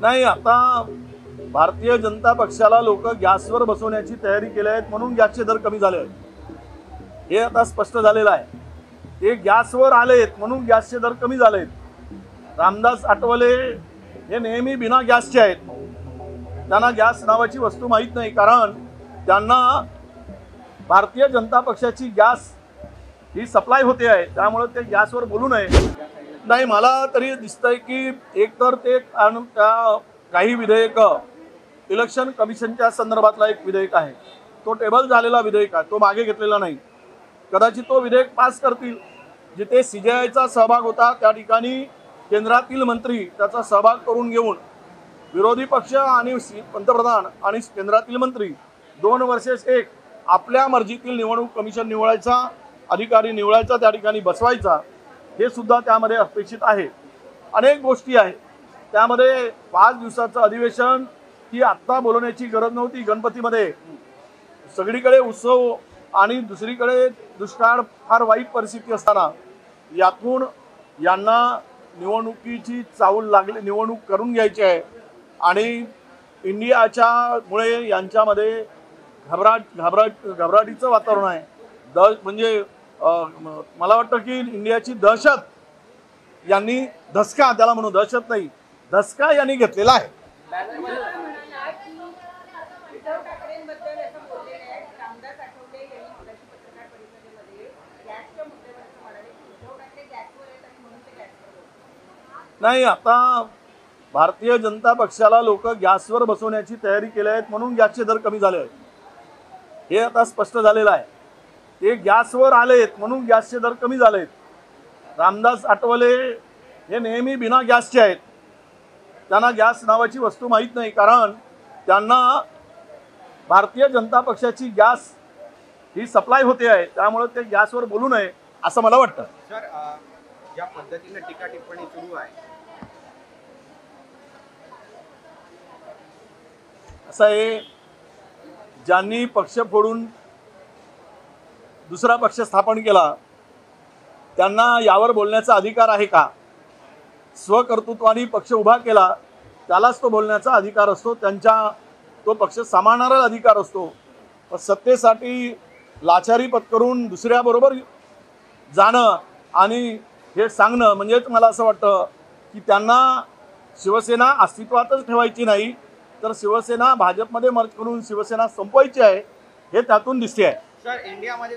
नाही आता भारतीय जनता पक्षाला लोक गॅसवर बसवण्याची तयारी केली आहेत म्हणून गॅसचे दर कमी झाले आहेत. हे आता स्पष्ट झालेलं आहे. ते गॅसवर आलेत म्हणून गॅसचे दर कमी झालेत. रामदास आठवले हे नेहमी बिना गॅसचे आहेत. त्यांना गॅस नावाची वस्तू माहीत नाही कारण त्यांना भारतीय जनता पक्षाची गॅस ही सप्लाय होते आहे त्यामुळं ते गॅसवर बोलू नये. नाही मला तरी दिसतंय की एकतर ते अनु- त्या काही विधेयक इलेक्शन कमिशनच्या संदर्भातला एक विधेयक आहे. तो टेबल झालेला विधेयक आहे तो मागे घेतलेला नाही. कदाचित तो विधेयक पास करतील. जिथे सीजेआयचा सहभाग होता त्या ठिकाणी केंद्रातील मंत्री त्याचा सहभाग करून घेऊन विरोधी पक्ष आणि सी- पंतप्रधान आणि केंद्रातील मंत्री दोन वर्षेस एक आपल्या मर्जीतील निवडणूक कमिशन निवडायचा अधिकारी निवडायचा त्या ठिकाणी बसवायचा हे सुद्धा त्यामध्ये अपेक्षित आहे. अनेक गोष्टी आहेत. त्यामध्ये पाच दिवसाचं अधिवेशन ही आत्ता बोलवण्याची गरज नव्हती गणपतीमध्ये. सगळीकडे उत्सव आणि दुसरीकडे दुष्काळ फार वाईट परिस्थिती असताना यातून यांना निवडणुकीची चावल लागली निवडणूक करून घ्यायची आहे. आणि इंडियाच्या मुळे यांच्यामध्ये घबराट घबराट घबराटीचं वातावरण आहे. द म्हणजे मला वाटतं की इंडियाची दहशत यांनी धसका त्याला म्हणू दहशत नाही धसका यांनी घेतलेला आहे. नाही आता भारतीय जनता पक्षाला लोक गॅसवर बसवण्याची तयारी केली आहेत म्हणून गॅसचे दर कमी झाले आहेत. हे आता स्पष्ट झालेलं आहे. ते गॅसवर आलेत म्हणून गॅसचे दर कमी झालेत. रामदास आठवले हे नेहमी बिना गॅसचे आहेत. त्यांना गॅस नावाची वस्तू माहीत नाही कारण त्यांना भारतीय जनता पक्षाची गॅस ही सप्लाय होते आहे त्यामुळे ते गॅसवर बोलू नये असं मला वाटतं. सर ज्या पद्धतीने टीका टिप्पणी सुरू आहे. असं आहे ज्यांनी पक्ष फोडून दुसरा पक्ष स्थापन केला त्यांना यावर बोलण्याचा अधिकार आहे का? स्वकर्तृत्वाने पक्ष उभा केला त्यालाच तो बोलण्याचा अधिकार असतो त्यांच्या तो पक्ष सांभाळणारा अधिकार असतो. पण सत्तेसाठी लाचारी पत्करून दुसऱ्याबरोबर जाणं आणि हे सांगणं म्हणजेच मला असं वाटतं की त्यांना शिवसेना अस्तित्वातच ठेवायची नाही तर शिवसेना भाजपमध्ये मर्ज करून शिवसेना संपवायची आहे हे त्यातून दिसते आहे. सर इंडियामध्ये